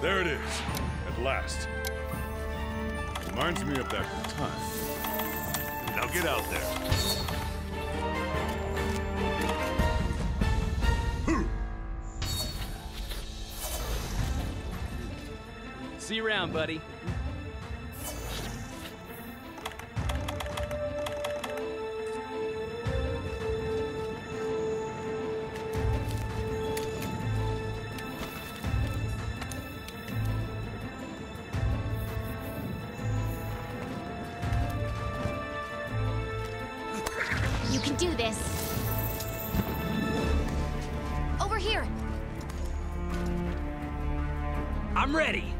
There it is. At last. Reminds me of that time. Now get out there. See you around, buddy. I'm ready.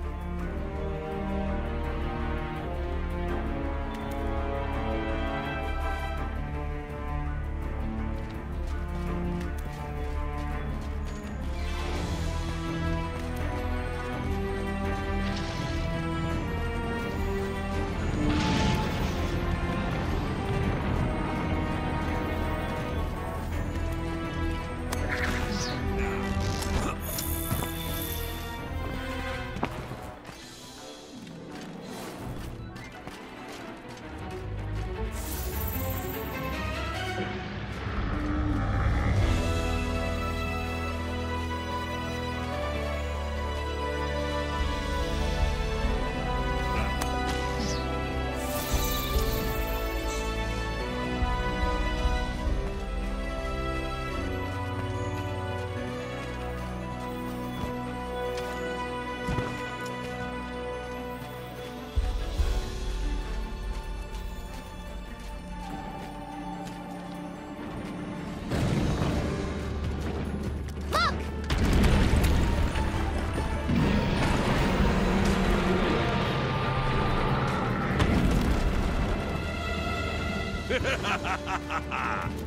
ha ha ha ha!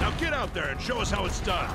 Now get out there and show us how it's done.